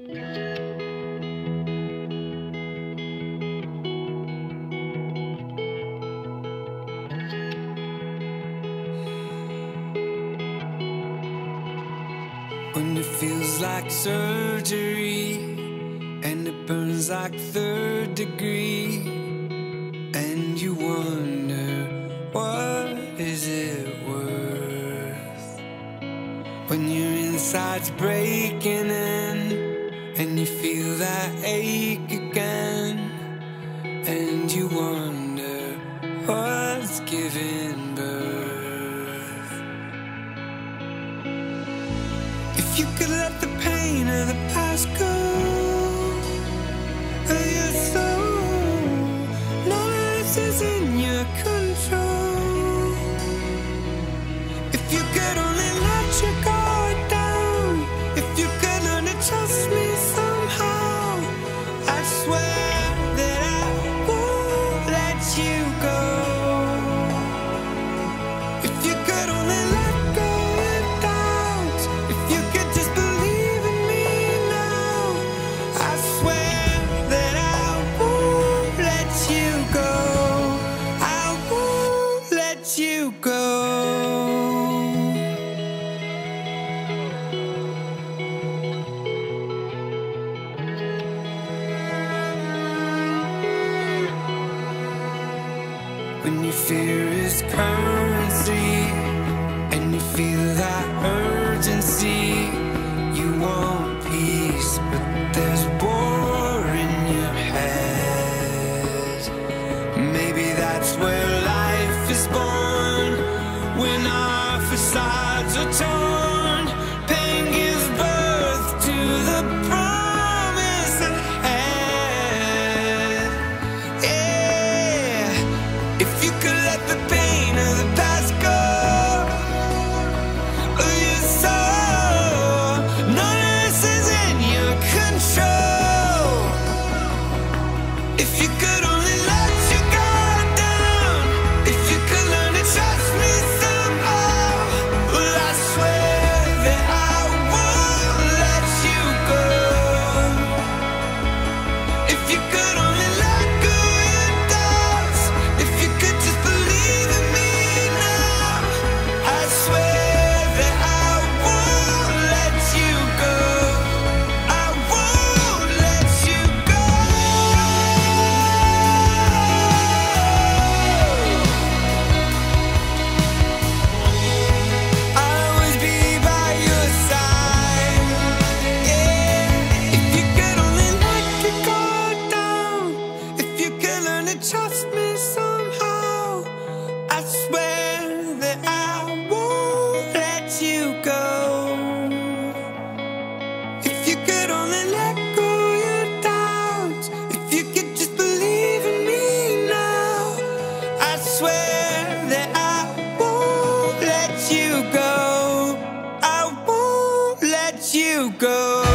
When it feels like surgery and it burns like third degree and you wonder what is it worth when your insides breaking and. And you feel that ache again. And you wonder what's giving birth. If you could let the pain of the past go Of your soul in your control. If you could Fear is currency, and you feel that urgency. You want peace, but there's war in your head. Maybe that's where life is born, when our facades are torn. you go.